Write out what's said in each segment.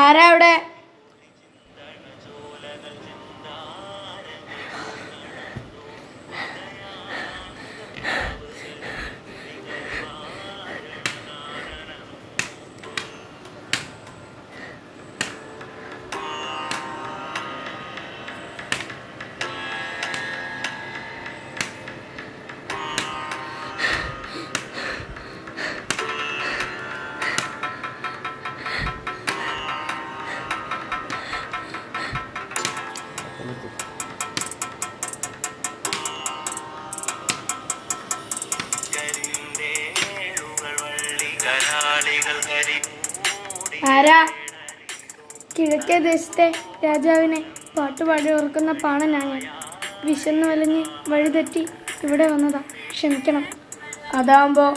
ആരാ അവിടെ? ആരാ? കിഴക്കേ ദേശത്തെ രാജാവിനെ പാട്ടുപാടി ഓർക്കുന്ന പാണനാണ് ഞാൻ. വിശന്നു വലഞ്ഞ് വഴിതെറ്റി ഇവിടെ വന്നതാ. ക്ഷമിക്കണം. അതാവുമ്പോ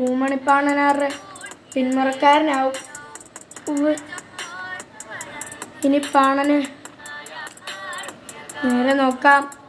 ഊമണിപ്പാണനാറ് പിന്മുറക്കാരനാവും. ഉവ് ഇനി പാണന് നേരെ നോക്കാം.